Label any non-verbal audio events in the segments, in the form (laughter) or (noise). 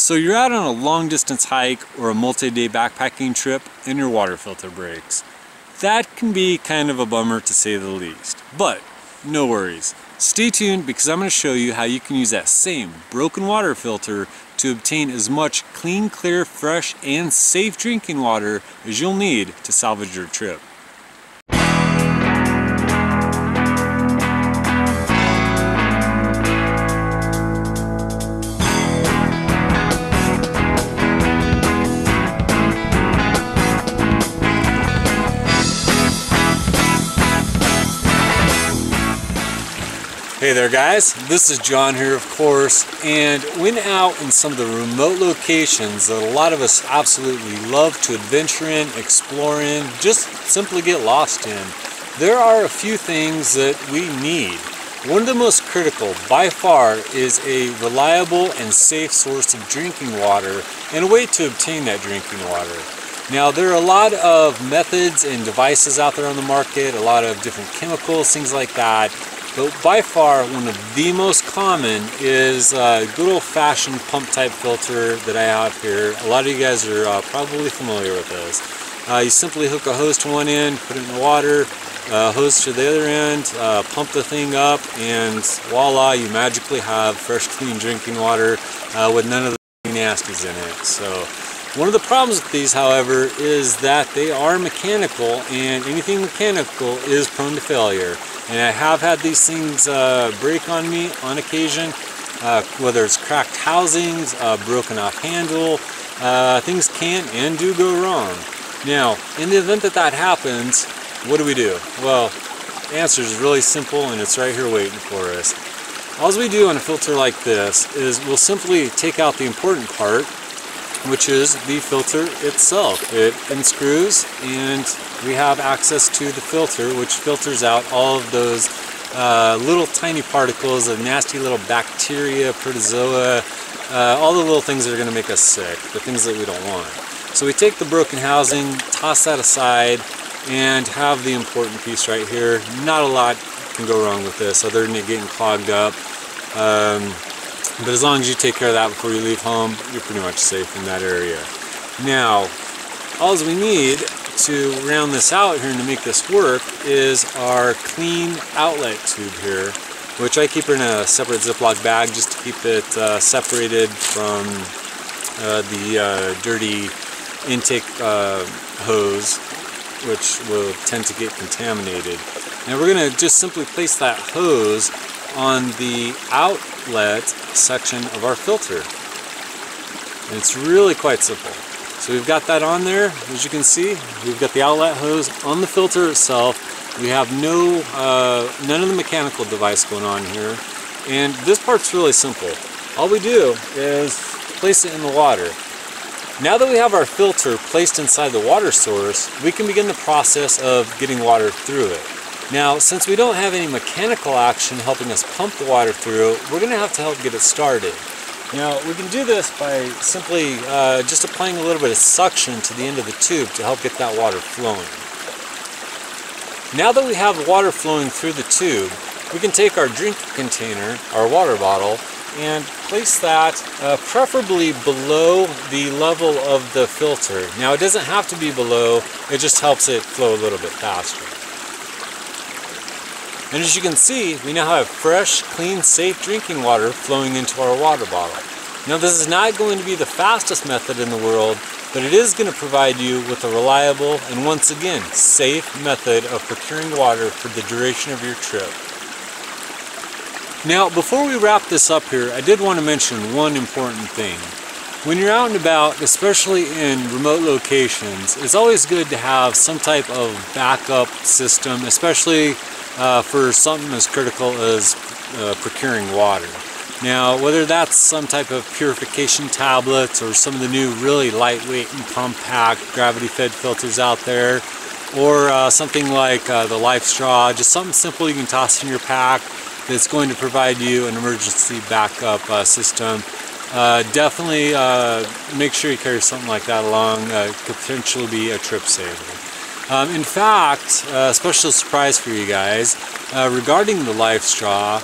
So you're out on a long distance hike or a multi-day backpacking trip and your water filter breaks. That can be kind of a bummer to say the least, but no worries. Stay tuned because I'm going to show you how you can use that same broken water filter to obtain as much clean, clear, fresh, and safe drinking water as you'll need to salvage your trip. Hey there guys, this is John here of course and went out in some of the remote locations that a lot of us absolutely love to adventure in, explore in, just simply get lost in. There are a few things that we need. One of the most critical by far is a reliable and safe source of drinking water and a way to obtain that drinking water. Now there are a lot of methods and devices out there on the market, a lot of different chemicals, things like that but by far, one of the most common is a good old-fashioned pump type filter that I have here. A lot of you guys are uh, probably familiar with this. Uh, you simply hook a hose to one end, put it in the water, uh, hose to the other end, uh, pump the thing up, and voila, you magically have fresh, (laughs) clean drinking water uh, with none of the nasties in it. So one of the problems with these, however, is that they are mechanical, and anything mechanical is prone to failure. And I have had these things uh, break on me on occasion, uh, whether it's cracked housings, uh, broken off handle, uh, things can and do go wrong. Now, in the event that that happens, what do we do? Well, the answer is really simple and it's right here waiting for us. All we do on a filter like this is we'll simply take out the important part which is the filter itself. It unscrews and we have access to the filter which filters out all of those uh, little tiny particles of nasty little bacteria, protozoa, uh, all the little things that are going to make us sick, the things that we don't want. So we take the broken housing, toss that aside, and have the important piece right here. Not a lot can go wrong with this other than it getting clogged up. Um, but as long as you take care of that before you leave home, you're pretty much safe in that area. Now, all we need to round this out here and to make this work is our clean outlet tube here, which I keep in a separate Ziploc bag just to keep it uh, separated from uh, the uh, dirty intake uh, hose, which will tend to get contaminated. Now we're going to just simply place that hose on the outlet section of our filter. And it's really quite simple. So we've got that on there, as you can see. We've got the outlet hose on the filter itself. We have no, uh, none of the mechanical device going on here. And this part's really simple. All we do is place it in the water. Now that we have our filter placed inside the water source, we can begin the process of getting water through it. Now, since we don't have any mechanical action helping us pump the water through, we're going to have to help get it started. Now, we can do this by simply uh, just applying a little bit of suction to the end of the tube to help get that water flowing. Now that we have water flowing through the tube, we can take our drink container, our water bottle, and place that uh, preferably below the level of the filter. Now it doesn't have to be below, it just helps it flow a little bit faster. And as you can see, we now have fresh, clean, safe drinking water flowing into our water bottle. Now this is not going to be the fastest method in the world, but it is going to provide you with a reliable and once again, safe method of procuring water for the duration of your trip. Now, before we wrap this up here, I did want to mention one important thing. When you're out and about, especially in remote locations, it's always good to have some type of backup system, especially uh, for something as critical as uh, procuring water. Now, whether that's some type of purification tablets or some of the new really lightweight and compact gravity-fed filters out there, or uh, something like uh, the LifeStraw, just something simple you can toss in your pack that's going to provide you an emergency backup uh, system. Uh, definitely make sure you carry something like that along. Uh, could potentially be a trip saver. Um, in fact, a special surprise for you guys, uh, regarding the LifeStraw,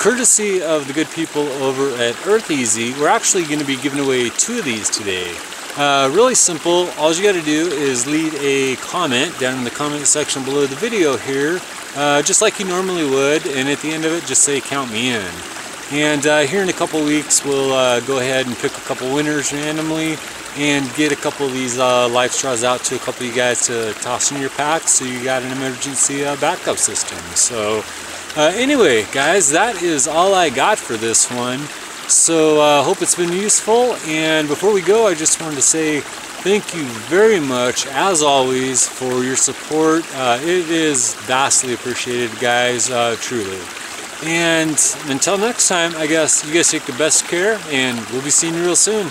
courtesy of the good people over at Eartheasy, we're actually going to be giving away two of these today. Uh, really simple, all you got to do is leave a comment down in the comment section below the video here, uh, just like you normally would, and at the end of it just say count me in. And uh, here in a couple weeks we'll uh, go ahead and pick a couple winners randomly and get a couple of these uh, LifeStraws out to a couple of you guys to toss in your packs so you got an emergency uh, backup system. So uh, anyway, guys, that is all I got for this one. So I uh, hope it's been useful. And before we go, I just wanted to say thank you very much, as always, for your support. It is vastly appreciated, guys, truly. And until next time, I guess you guys take the best care, and we'll be seeing you real soon.